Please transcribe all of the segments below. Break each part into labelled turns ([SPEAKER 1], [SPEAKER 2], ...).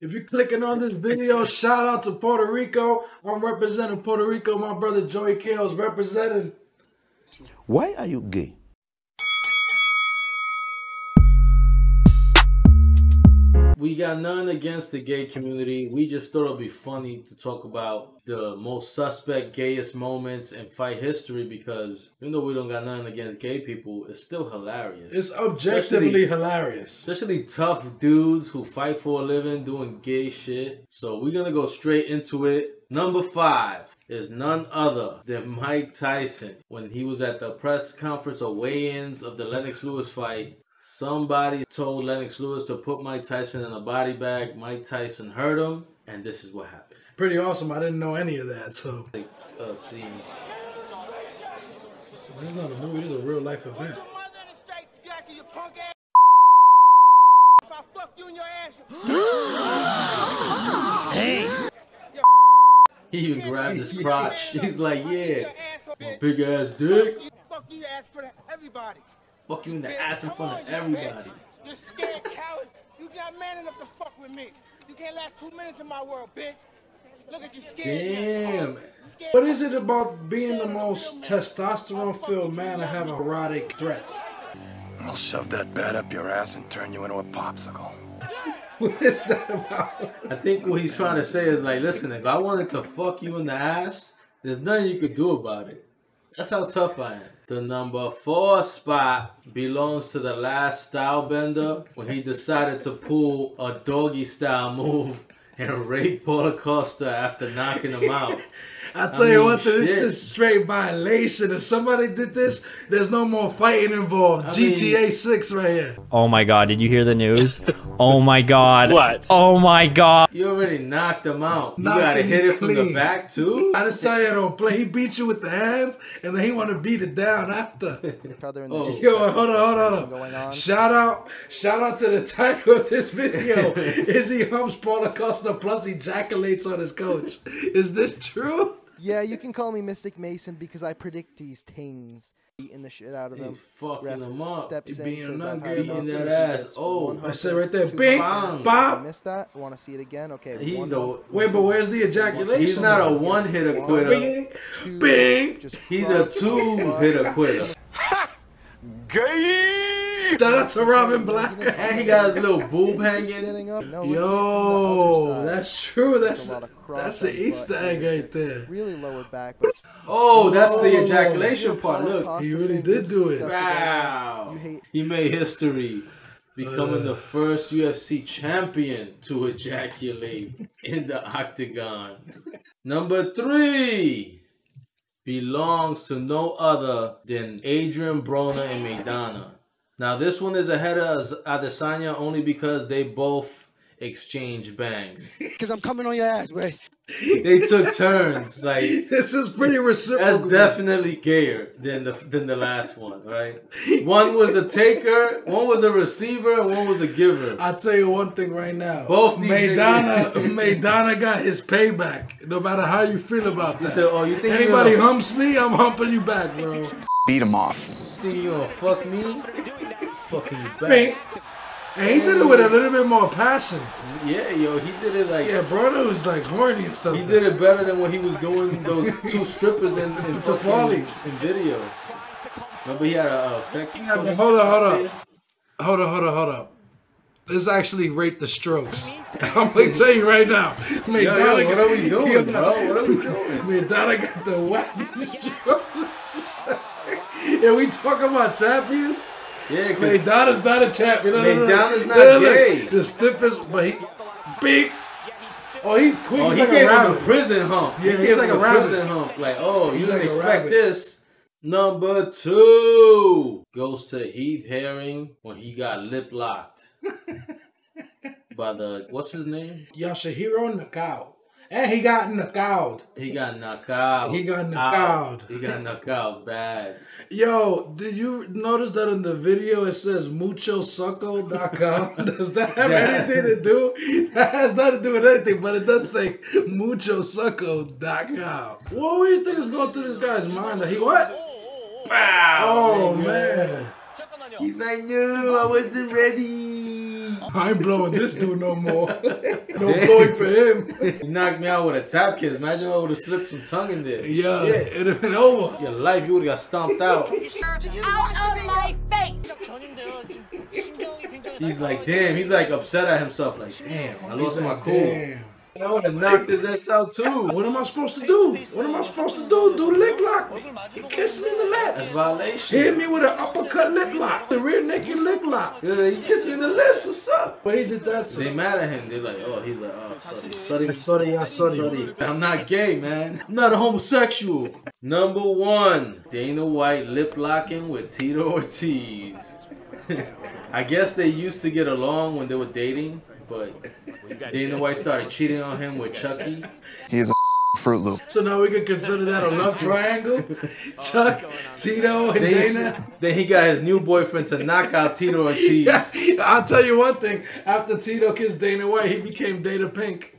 [SPEAKER 1] If you're clicking on this video, shout out to Puerto Rico. I'm representing Puerto Rico. My brother Joey Kale's representing.
[SPEAKER 2] Why are you gay?
[SPEAKER 3] We got none against the gay community. We just thought it'd be funny to talk about the most suspect, gayest moments in fight history because even though we don't got nothing against gay people, it's still hilarious.
[SPEAKER 1] It's objectively
[SPEAKER 3] Especially-
[SPEAKER 1] hilarious.
[SPEAKER 3] Especially tough dudes who fight for a living doing gay shit. So we're gonna go straight into it. Number five is none other than Mike Tyson. When he was at the press conference or weigh-ins of the Lennox Lewis fight, somebody told Lennox Lewis to put Mike Tyson in a body bag. Mike Tyson heard him, and this is what happened.
[SPEAKER 1] Pretty awesome. I didn't know any of that. So,
[SPEAKER 3] Uh, see,
[SPEAKER 1] so this is not a movie. This is a real life event.
[SPEAKER 4] Your mother in the straight jacket, you punk ass. If I fuck you in your ass, you
[SPEAKER 3] he even grabbed his crotch. He's like, "Yeah, my big ass dick.
[SPEAKER 4] Fuck you ass for the, everybody.
[SPEAKER 3] Fuck you in the
[SPEAKER 4] bitch.
[SPEAKER 3] ass in front
[SPEAKER 4] on,
[SPEAKER 3] of everybody."
[SPEAKER 4] bitch. You scared coward. You got man enough to fuck with me. You can't last two minutes in my world, bitch. Look at you scared.
[SPEAKER 3] Damn.
[SPEAKER 4] Scared
[SPEAKER 1] What is it about being the most testosterone-filled man to have erotic threats?
[SPEAKER 2] I'll shove that bat up your ass and turn you into a popsicle.
[SPEAKER 1] What is that about?
[SPEAKER 3] I think what he's trying to say is like, listen, if I wanted to fuck you in the ass, there's nothing you could do about it. That's how tough I am. The number four spot belongs to the last style bender when he decided to pull a doggy style move and rape Paulo Costa after knocking him out.
[SPEAKER 1] I tell you
[SPEAKER 3] mean,
[SPEAKER 1] what, this
[SPEAKER 3] shit.
[SPEAKER 1] is straight violation. If somebody did this, there's no more fighting involved.
[SPEAKER 3] I
[SPEAKER 1] GTA 6 right here.
[SPEAKER 5] Oh my god, did you hear the news? Oh my god.
[SPEAKER 6] What?
[SPEAKER 5] Oh my god.
[SPEAKER 3] You already knocked him out. You
[SPEAKER 1] Knocking
[SPEAKER 3] gotta hit
[SPEAKER 1] you
[SPEAKER 3] it from the back too.
[SPEAKER 1] I just saw you don't play. He beat you with the hands, and then he want to beat it down after.
[SPEAKER 7] other
[SPEAKER 3] Oh.
[SPEAKER 1] Yo, hold on, hold on,
[SPEAKER 7] Going
[SPEAKER 1] hold on.
[SPEAKER 7] on.
[SPEAKER 1] Shout out, shout out to the title of this video. Izzy humps Paulo Costa plus ejaculates on his coach. Is this true?
[SPEAKER 7] Yeah, you can call me Mystic Mason because I predict these things. Eating the shit out of them.
[SPEAKER 3] He's fucking
[SPEAKER 7] Ref
[SPEAKER 3] him up.
[SPEAKER 7] steps
[SPEAKER 1] He
[SPEAKER 7] in,
[SPEAKER 1] beating
[SPEAKER 7] says, "I've
[SPEAKER 1] up,
[SPEAKER 7] had
[SPEAKER 1] beating
[SPEAKER 3] that ass.
[SPEAKER 7] gets
[SPEAKER 3] Oh,
[SPEAKER 7] one
[SPEAKER 1] I said right there,
[SPEAKER 7] two
[SPEAKER 1] bing,
[SPEAKER 3] bang.
[SPEAKER 1] bop.
[SPEAKER 7] I missed that. I Want to see it again? Okay.
[SPEAKER 3] He's a
[SPEAKER 1] Wait, but where's the ejaculation?
[SPEAKER 3] he's not a one hitter quitter.
[SPEAKER 1] Bing,
[SPEAKER 7] two,
[SPEAKER 1] bing.
[SPEAKER 3] He's a two
[SPEAKER 7] butt.
[SPEAKER 3] hitter quitter.
[SPEAKER 1] Shout out to Robin Black.
[SPEAKER 3] And he got his little boob hanging.
[SPEAKER 7] getting up. No, it's from the
[SPEAKER 1] Yo, that's true. That's
[SPEAKER 7] a lot
[SPEAKER 1] that's an Easter egg right there.
[SPEAKER 7] really lower back, but
[SPEAKER 3] Oh, that's the
[SPEAKER 1] Oh.
[SPEAKER 3] ejaculation part. Look.
[SPEAKER 1] He really did do it.
[SPEAKER 3] Wow.
[SPEAKER 7] You hate-
[SPEAKER 3] He made history. Becoming the first UFC champion to ejaculate in the octagon. Number three belongs to no other than Adrian Broner and Maidana. Now, this one is ahead of Adesanya only because they both exchange bangs.
[SPEAKER 7] Because I'm coming on your ass, way.
[SPEAKER 3] They took turns. Like,
[SPEAKER 1] This is pretty reciprocal.
[SPEAKER 3] That's definitely gayer than the than the last one, right? One was a taker, one was a receiver, and one was a giver.
[SPEAKER 1] I'll tell you one thing right now.
[SPEAKER 3] Both these
[SPEAKER 1] Maidana,
[SPEAKER 3] niggas-
[SPEAKER 1] Maidana got his payback. No matter how you feel about
[SPEAKER 3] He
[SPEAKER 1] that.
[SPEAKER 3] said, "Oh, you think
[SPEAKER 1] Anybody
[SPEAKER 3] you gonna,
[SPEAKER 1] humps me, I'm humping you back, bro.
[SPEAKER 2] Beat him off.
[SPEAKER 3] think you gonna fuck me? Fucking back."
[SPEAKER 1] And he did it with a little bit more passion.
[SPEAKER 3] Yeah, yo, he did it like
[SPEAKER 1] Yeah, brother was like horny or something.
[SPEAKER 3] he did it better than when he was doing those two strippers in in, fucking, in video. Remember he had a, uh sex.
[SPEAKER 1] Hold on, hold on. Hold on, hold on, hold on. Let's actually rate the strokes. I'm gonna tell you right now.
[SPEAKER 3] Yo, yo, what are we doing, bro? What are we doing?
[SPEAKER 1] Maidana got the wackest strokes. and we talk about champions.
[SPEAKER 3] Yeah,
[SPEAKER 1] Maidana's not a champion. No, no, no, no.
[SPEAKER 3] Not
[SPEAKER 1] No,
[SPEAKER 3] gay.
[SPEAKER 1] The stiffest, but he big. Oh, he's quick.
[SPEAKER 3] Oh,
[SPEAKER 1] he's
[SPEAKER 3] he
[SPEAKER 1] like
[SPEAKER 3] gave
[SPEAKER 1] a
[SPEAKER 3] him a prison hump.
[SPEAKER 1] Yeah,
[SPEAKER 3] he
[SPEAKER 1] he's
[SPEAKER 3] gave
[SPEAKER 1] like
[SPEAKER 3] him
[SPEAKER 1] a rabbit.
[SPEAKER 3] prison hump. Like, oh, you didn't
[SPEAKER 1] like
[SPEAKER 3] expect this. Number two goes to Heath Herring when he got lip locked by the what's his name?
[SPEAKER 1] Yoshihiro Nakao. And he got knocked out.
[SPEAKER 3] He got knocked out.
[SPEAKER 1] He got knocked
[SPEAKER 3] Out.
[SPEAKER 1] out.
[SPEAKER 3] He got knocked out bad.
[SPEAKER 1] Yo, did you notice that in the video it says muchosucco.com? Does that have
[SPEAKER 3] Yeah.
[SPEAKER 1] anything to do? That has nothing to do with anything, but it does say muchosucco.com. What do you think is going through this guy's mind? That he what?
[SPEAKER 3] Wow.
[SPEAKER 1] Oh
[SPEAKER 3] nigga.
[SPEAKER 1] man.
[SPEAKER 3] He's like, no, I wasn't ready.
[SPEAKER 1] I ain't blowing this dude no more. no blowing for him.
[SPEAKER 3] He knocked me out with a tap kiss. Imagine if I would have slipped some tongue in there.
[SPEAKER 1] Yeah,
[SPEAKER 3] Shit.
[SPEAKER 1] it'd have been over.
[SPEAKER 3] Your life, you would have got stomped out.
[SPEAKER 6] out of my face!
[SPEAKER 3] He's like, damn. He's like upset at himself. Like, damn, I lost my cool.
[SPEAKER 1] Damn.
[SPEAKER 3] I would have knocked his ass out too.
[SPEAKER 1] What am I supposed to do? What am I supposed to do? Do lip lock me. He kissed me in the lips.
[SPEAKER 3] That's
[SPEAKER 1] lips.
[SPEAKER 3] violation.
[SPEAKER 1] Hit me with an uppercut lip lock. The rear naked lip lock.
[SPEAKER 3] Yeah, he kissed me in the lips. What's up?
[SPEAKER 1] But he did that too.
[SPEAKER 3] They mad at him. They're like, oh, he's like, oh, sorry, sorry,
[SPEAKER 1] Sorry, yeah, sorry.
[SPEAKER 3] I'm not gay, man. I'm not a homosexual. Number one, Dana White lip locking with Tito Ortiz. I guess they used to get along when they were dating, but Dana White started cheating on him with Chucky.
[SPEAKER 2] He is a Fruit Loop.
[SPEAKER 1] So now we can consider that a love triangle. Chuck, oh, Tito, and
[SPEAKER 3] Then,
[SPEAKER 1] Dana.
[SPEAKER 3] he, then he got his new boyfriend to knock out Tito Ortiz.
[SPEAKER 1] I'll tell you one thing. After Tito kissed Dana White, he became Dana Pink.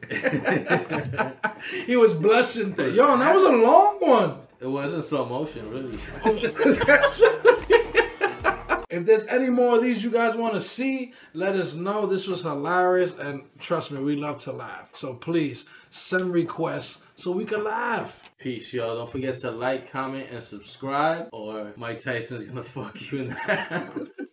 [SPEAKER 1] he was blushing. Yo, and that was a long one.
[SPEAKER 3] It wasn't slow motion, really.
[SPEAKER 1] If there's any more of these you guys want to see, let us know. This was hilarious, and trust me, we love to laugh. So please send requests so we can laugh.
[SPEAKER 3] Peace, y'all. Don't forget to like, comment, and subscribe, or Mike Tyson's gonna fuck you in the